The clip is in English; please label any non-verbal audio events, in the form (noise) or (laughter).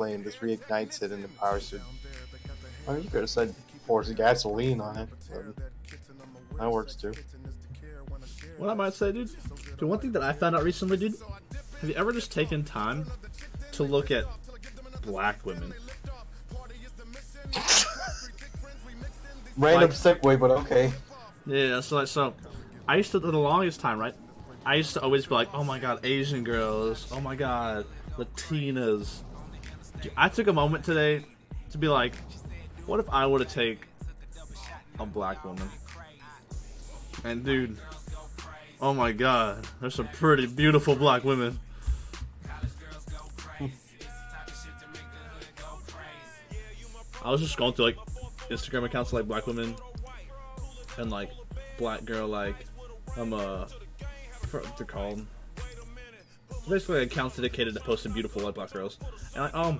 flame just reignites it and empowers it. I mean, you could have said pours gasoline on it. that works too. What I might say, dude. The one thing that I found out recently, dude. Have you ever just taken time to look at black women? (laughs) Random Like- segue, but okay. Yeah, so like, so I used to for the longest time, right? I used to always be like, "Oh my god, Asian girls! Oh my god, Latinas!" I took a moment today to be like, "What if I were to take a black woman?" And dude, oh my god, there's some pretty beautiful black women. I was just going through like Instagram accounts like black women and like black girl like I'm uh what they're called. Basically, accounts dedicated to posting beautiful white black girls, and like um